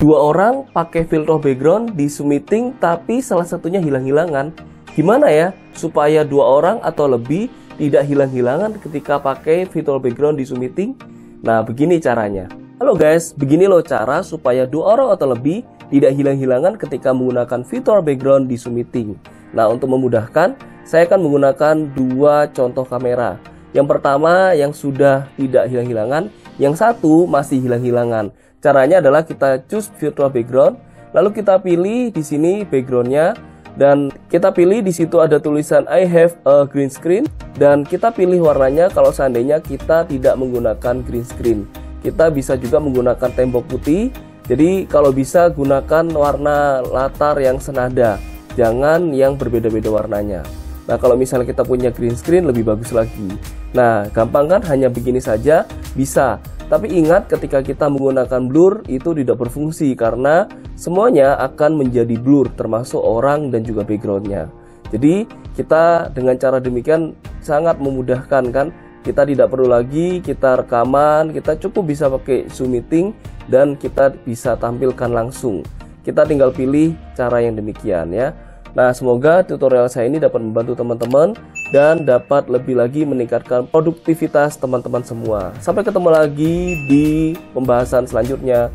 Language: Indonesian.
Dua orang pakai filter background di Zoom meeting tapi salah satunya hilang-hilangan. Gimana ya supaya dua orang atau lebih tidak hilang-hilangan ketika pakai filter background di Zoom meeting? Nah, begini caranya. Halo guys, begini loh cara supaya dua orang atau lebih tidak hilang-hilangan ketika menggunakan fitur background di Zoom meeting. Nah, untuk memudahkan, saya akan menggunakan dua contoh kamera. Yang pertama yang sudah tidak hilang-hilangan, yang satu masih hilang-hilangan. Caranya adalah kita choose virtual background, lalu kita pilih di sini backgroundnya dan kita pilih di situ ada tulisan I have a green screen dan kita pilih warnanya kalau seandainya kita tidak menggunakan green screen. Kita bisa juga menggunakan tembok putih. Jadi kalau bisa gunakan warna latar yang senada, jangan yang berbeda-beda warnanya. Nah, kalau misalnya kita punya green screen lebih bagus lagi. Nah, gampang kan? Hanya begini saja bisa. Tapi ingat ketika kita menggunakan blur itu tidak berfungsi karena semuanya akan menjadi blur termasuk orang dan juga backgroundnya. Jadi kita dengan cara demikian sangat memudahkan kan kita tidak perlu lagi kita rekaman kita cukup bisa pakai zoom meeting dan kita bisa tampilkan langsung kita tinggal pilih cara yang demikian ya Nah, semoga tutorial saya ini dapat membantu teman-teman dan dapat lebih lagi meningkatkan produktivitas teman-teman semua. Sampai ketemu lagi di pembahasan selanjutnya.